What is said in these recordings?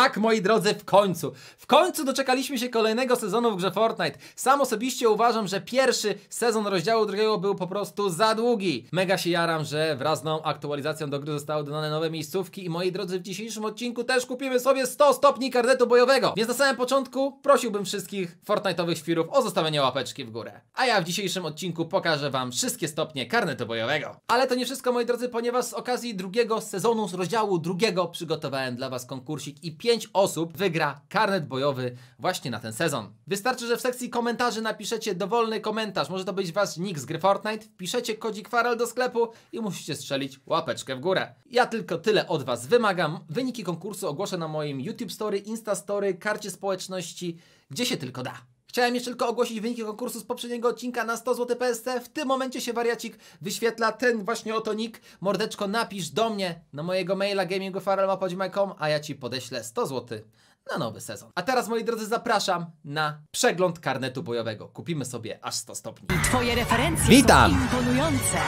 Tak, moi drodzy, w końcu. W końcu doczekaliśmy się kolejnego sezonu w grze Fortnite. Sam osobiście uważam, że pierwszy sezon rozdziału drugiego był po prostu za długi. Mega się jaram, że wraz z nową aktualizacją do gry zostały dodane nowe miejscówki i moi drodzy, w dzisiejszym odcinku też kupimy sobie 100 stopni karnetu bojowego. Więc na samym początku prosiłbym wszystkich Fortnite'owych świrów o zostawienie łapeczki w górę. A ja w dzisiejszym odcinku pokażę wam wszystkie stopnie karnetu bojowego. Ale to nie wszystko, moi drodzy, ponieważ z okazji drugiego sezonu z rozdziału drugiego przygotowałem dla was konkursik i 5 osób wygra karnet bojowy właśnie na ten sezon. Wystarczy, że w sekcji komentarzy napiszecie dowolny komentarz, może to być wasz nick z gry Fortnite, wpiszecie kodzik Farel do sklepu i musicie strzelić łapeczkę w górę. Ja tylko tyle od was wymagam. Wyniki konkursu ogłoszę na moim YouTube Story, Insta Story, karcie społeczności, gdzie się tylko da. Chciałem jeszcze tylko ogłosić wyniki konkursu z poprzedniego odcinka na 100 zł PST. W tym momencie się wariacik wyświetla ten właśnie oto nick. Mordeczko, napisz do mnie na mojego maila gamingofarel.com, a ja ci podeślę 100 zł na nowy sezon. A teraz, moi drodzy, zapraszam na przegląd karnetu bojowego. Kupimy sobie aż 100 stopni. Twoje referencje Witam. są imponujące.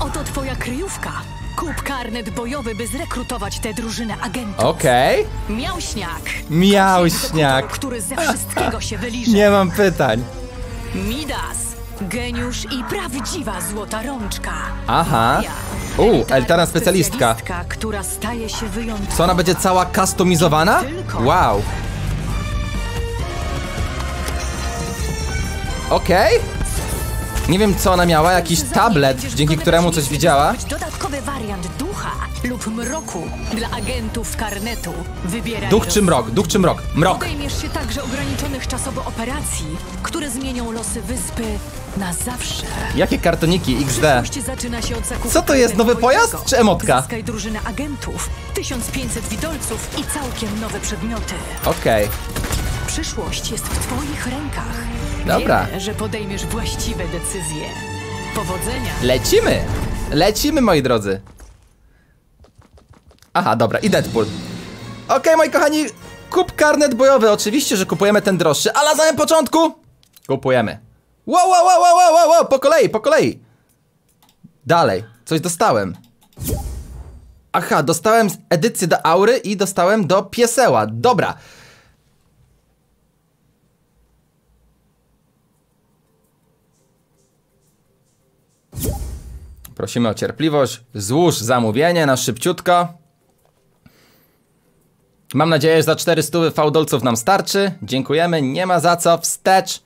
Oto twoja kryjówka. Kup karnet bojowy, by zrekrutować tę drużynę agentów. Okej. Miałśniak. Miałśniak. Egzekutor, który ze wszystkiego się wyliże. Nie mam pytań. Midas. Geniusz i prawdziwa złota rączka. Aha. U, elitarna specjalistka. która staje się wyjątkowa. Co ona będzie cała kustomizowana? Tylko. Wow. Okej. Nie wiem co ona miała, jakiś tablet, dzięki któremu coś widziała. Dodatkowy wariant ducha lub mroku dla agentów karnetu. Wybieraj Duch czy mrok? Duch czy mrok? Mrok. Podejmiesz się także ograniczonych czasowo operacji, które zmienią losy wyspy na zawsze. Jakie kartoniki XD? Co to jest, nowy pojazd czy emotka? Zyskaj drużynę agentów, 1500 widolców i całkiem nowe przedmioty. Okej. Przyszłość jest w twoich rękach. Dobra. Że podejmiesz właściwe decyzje. Powodzenia! Lecimy! Lecimy, moi drodzy. Aha, dobra, i Deadpool. Okej, moi kochani, kup karnet bojowy. Oczywiście, że kupujemy ten droższy, ale na samym początku kupujemy. Wow, wow, wow, wow, wow, wow, po kolei, po kolei. Dalej, coś dostałem. Aha, dostałem edycję do Aury i dostałem do Pieseła. Dobra. Prosimy o cierpliwość. Złóż zamówienie na szybciutko. Mam nadzieję, że za 400 fałdolców nam starczy. Dziękujemy, nie ma za co, wstecz.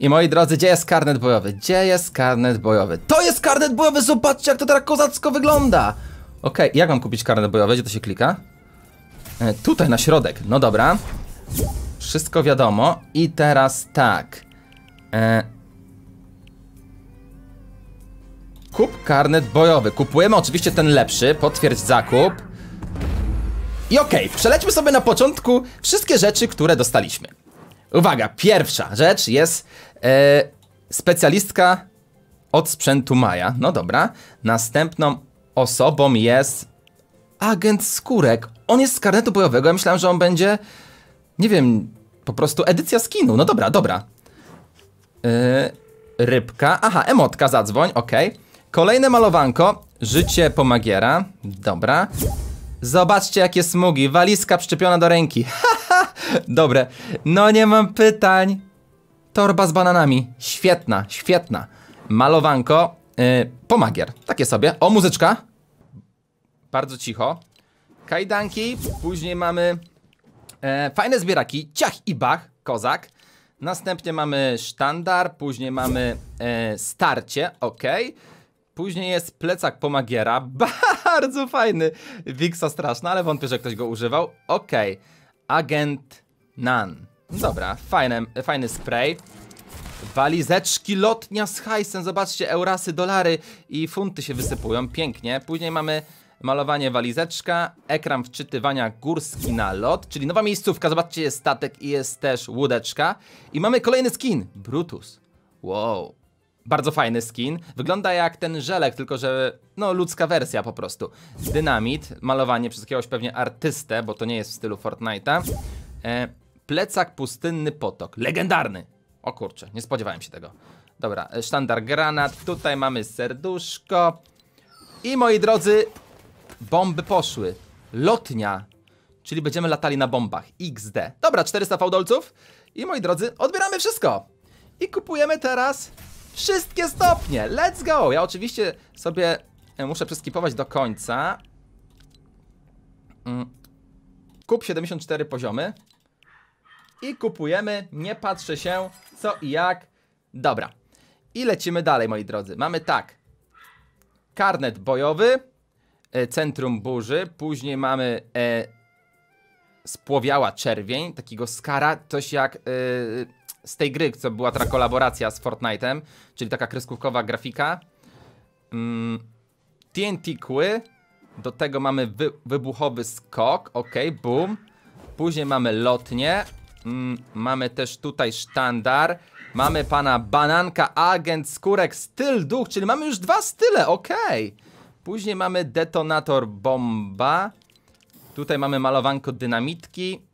I moi drodzy, gdzie jest karnet bojowy? Gdzie jest karnet bojowy? To jest karnet bojowy, zobaczcie jak to teraz kozacko wygląda. Okej, jak mam kupić karnet bojowy? Gdzie to się klika? E, tutaj na środek, no dobra. Wszystko wiadomo. I teraz tak. E, Kup karnet bojowy. Kupujemy oczywiście ten lepszy, potwierdź zakup. I okej, przelećmy sobie na początku wszystkie rzeczy, które dostaliśmy. Uwaga, pierwsza rzecz jest e, specjalistka od sprzętu Maja. No dobra. Następną osobą jest agent Skórek. On jest z karnetu bojowego. Ja myślałem, że on będzie, nie wiem, po prostu edycja skinu. No dobra, dobra. Yy, rybka. Aha, emotka, zadzwoń, okej. Kolejne malowanko. Życie pomagiera. Dobra. Zobaczcie, jakie smugi. Walizka przyczepiona do ręki. Haha, dobre. No nie mam pytań. Torba z bananami. Świetna, świetna. Malowanko. Yy, pomagier. Takie sobie. O, muzyczka. Bardzo cicho. Kajdanki. Później mamy E, fajne zbieraki, ciach i bach, kozak. Następnie mamy sztandar, później mamy e, starcie, ok. Później jest plecak pomagiera, bardzo fajny. Wiksa straszna, ale wątpię, że ktoś go używał. Ok. Agent Nan. Dobra, fajne, fajny spray. Walizeczki, lotnia z hajsem, zobaczcie, eurasy, dolary i funty się wysypują, pięknie. Później mamy malowanie walizeczka, ekran wczytywania górski na lot, czyli nowa miejscówka, zobaczcie, jest statek i jest też łódeczka. I mamy kolejny skin, Brutus. Wow, bardzo fajny skin. Wygląda jak ten żelek, tylko że no ludzka wersja po prostu. Dynamit, malowanie przez jakiegoś pewnie artystę, bo to nie jest w stylu Fortnite'a. E, plecak pustynny potok, legendarny. O kurczę, nie spodziewałem się tego. Dobra, e, sztandar granat, tutaj mamy serduszko. I moi drodzy, bomby poszły. Lotnia. Czyli będziemy latali na bombach. XD. Dobra, 400 fałdolców. I moi drodzy, odbieramy wszystko. I kupujemy teraz wszystkie stopnie. Let's go! Ja oczywiście sobie e, muszę przeskipować do końca. Mm. Kup 74 poziomy. I kupujemy, nie patrzę się co i jak. Dobra. I lecimy dalej, moi drodzy. Mamy tak. Karnet bojowy, e, centrum burzy, później mamy e, spłowiała czerwień, takiego skara, coś jak e, z tej gry, co była ta kolaboracja z Fortnite'em, czyli taka kreskówkowa grafika. Mm, TNT kły, do tego mamy wy, wybuchowy skok, ok, boom. Później mamy lotnie, mm, mamy też tutaj sztandar, mamy pana bananka, agent, skórek, styl, duch, czyli mamy już dwa style, ok. Później mamy detonator bomba, tutaj mamy malowanko dynamitki,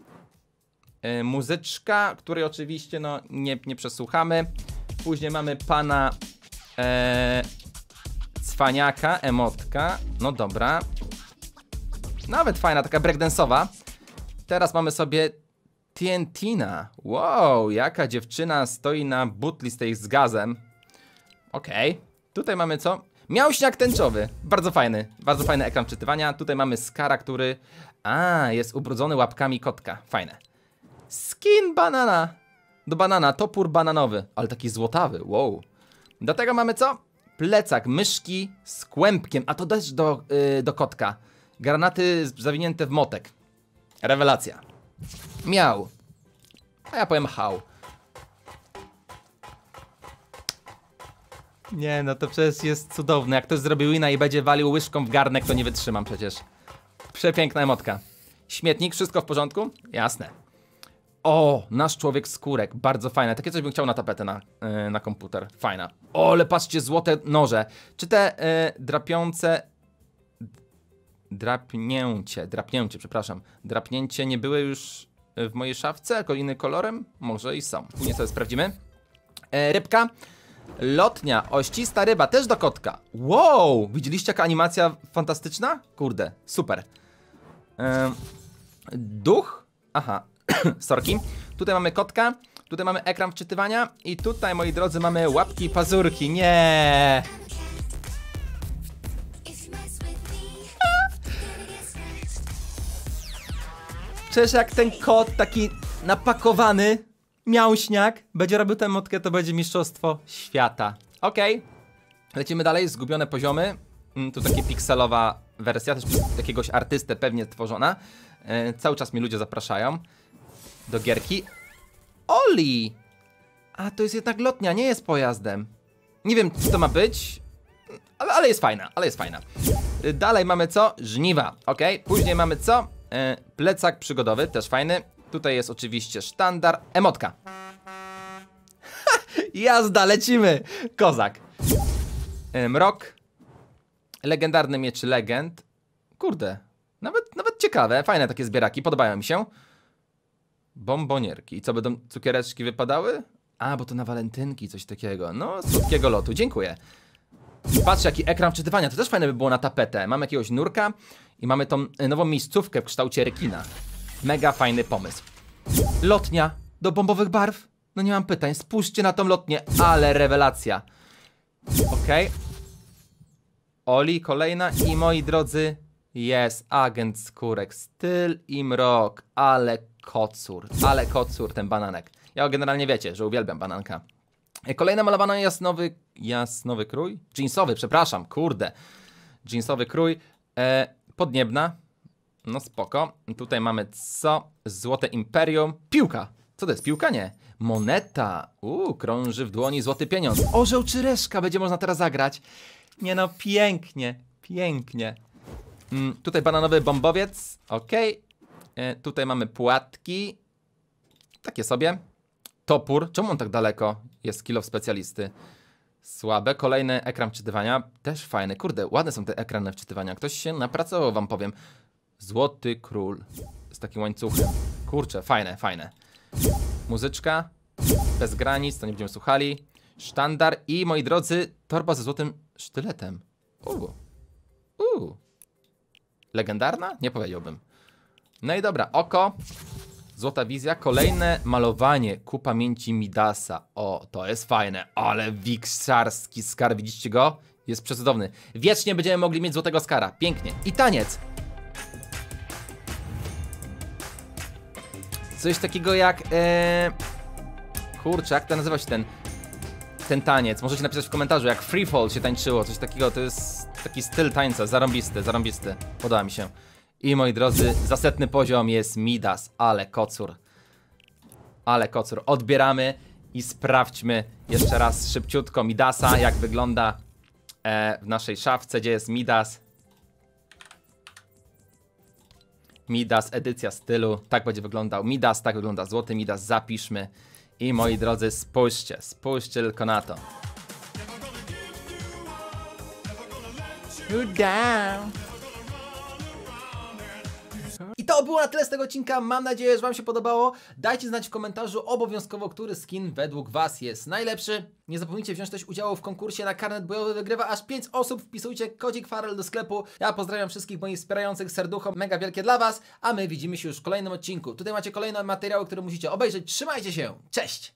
muzyczka, której oczywiście no nie, nie przesłuchamy. Później mamy pana e, cwaniaka, emotka, no dobra. Nawet fajna, taka breakdance'owa. Teraz mamy sobie TNTina. Wow, jaka dziewczyna stoi na butli z tej z gazem. Okej. Tutaj mamy co? Miał śniak tęczowy. Bardzo fajny. Bardzo fajny ekran czytywania. Tutaj mamy Skara, który... A, jest ubrudzony łapkami kotka. Fajne. Skin banana. Do banana, topór bananowy. Ale taki złotawy, wow. Do tego mamy co? Plecak myszki z kłębkiem. A to też do, yy, do kotka. Granaty zawinięte w motek. Rewelacja. Miał. A ja powiem hał. Nie, no to przecież jest cudowne. Jak ktoś zrobił wina i będzie walił łyżką w garnek, to nie wytrzymam przecież. Przepiękna emotka. Śmietnik, wszystko w porządku? Jasne. O, nasz człowiek skórek, bardzo fajne. Takie coś bym chciał na tapetę na, yy, na komputer. Fajna. O, ale patrzcie, złote noże. Czy te yy, drapiące... Drapnięcie, drapnięcie, przepraszam. Drapnięcie nie były już w mojej szafce, jako inny kolorem? Może i są. Później sobie sprawdzimy. E, rybka. Lotnia, oścista ryba, też do kotka. Wow! Widzieliście jaka animacja fantastyczna? Kurde, super. Ym, duch? Aha, sorki. Tutaj mamy kotka, tutaj mamy ekran wczytywania i tutaj, moi drodzy, mamy łapki pazurki. Nie! Przecież jak ten kot taki napakowany, miałśniak, będzie robił tę motkę, to będzie mistrzostwo świata. Okej. Okay. Lecimy dalej, zgubione poziomy. Mm, tu takie pikselowa wersja, też jakiegoś artystę pewnie tworzona. E, cały czas mi ludzie zapraszają do gierki. Oli! A, to jest jednak lotnia, nie jest pojazdem. Nie wiem, co to ma być, ale, ale jest fajna, ale jest fajna. E, dalej mamy co? Żniwa, ok. Później mamy co? E, plecak przygodowy, też fajny. Tutaj jest oczywiście sztandar. Emotka. Ha, jazda, lecimy! Kozak. E, mrok. Legendarny miecz legend. Kurde, nawet, nawet ciekawe, fajne takie zbieraki, podobają mi się. Bombonierki. I co, będą cukiereczki wypadały? A, bo to na walentynki coś takiego. No, słodkiego lotu, dziękuję. Patrz, jaki ekran wczytywania, to też fajne by było na tapetę. Mamy jakiegoś nurka i mamy tą e, nową miejscówkę w kształcie rekina. Mega fajny pomysł. Lotnia do bombowych barw? No nie mam pytań, spójrzcie na tą lotnię, ale rewelacja. Okej. Okay. Oli, kolejna i moi drodzy, jest agent skórek, styl i mrok, ale kocur, ale kocur ten bananek. Ja generalnie wiecie, że uwielbiam bananka. Kolejna malowana jasnowy, jasnowy krój? Jeansowy, przepraszam, kurde. Jeansowy krój. E, podniebna. No spoko. Tutaj mamy co? Złote Imperium. Piłka. Co to jest? Piłka? Nie. Moneta. Uuu, krąży w dłoni złoty pieniądz. Orzeł czy reszka będzie można teraz zagrać. Nie no, pięknie. Pięknie. Mm, tutaj bananowy bombowiec. Ok. E, tutaj mamy płatki. Takie sobie. Topór. Czemu on tak daleko? Jest kilo specjalisty. Słabe. Kolejny ekran wczytywania. Też fajny. Kurde, ładne są te ekrany wczytywania. Ktoś się napracował, wam powiem. Złoty król. Z takim łańcuchem. Kurczę, fajne, fajne. Muzyczka. Bez granic, to nie będziemy słuchali. Sztandar i, moi drodzy, torba ze złotym sztyletem. Uuu. Uuu. Legendarna? Nie powiedziałbym. No i dobra, oko. Złota wizja, kolejne malowanie ku pamięci Midasa. O, to jest fajne, ale wiksarski skar, widzicie go? Jest przecudowny. Wiecznie będziemy mogli mieć złotego skara. Pięknie. I taniec. Coś takiego jak. E... Jak to nazywa się ten. Ten taniec. Możecie napisać w komentarzu, jak freefall się tańczyło. Coś takiego, to jest taki styl tańca. Zarąbisty, zarąbisty. Podoba mi się. I moi drodzy, zasetny poziom jest Midas, ale kocur. Ale kocur. Odbieramy i sprawdźmy jeszcze raz szybciutko Midasa, jak wygląda e, w naszej szafce, gdzie jest Midas. Midas, edycja stylu. Tak będzie wyglądał Midas, tak wygląda złoty Midas. Zapiszmy. I moi drodzy, spójrzcie, spójrzcie tylko na to. You down. I to było na tyle z tego odcinka. Mam nadzieję, że Wam się podobało. Dajcie znać w komentarzu obowiązkowo, który skin według Was jest najlepszy. Nie zapomnijcie wziąć też udziału w konkursie na karnet bojowy. Wygrywa aż 5 osób. Wpisujcie kodzik Farel do sklepu. Ja pozdrawiam wszystkich moich wspierających serducho. Mega wielkie dla Was. A my widzimy się już w kolejnym odcinku. Tutaj macie kolejne materiały, które musicie obejrzeć. Trzymajcie się. Cześć!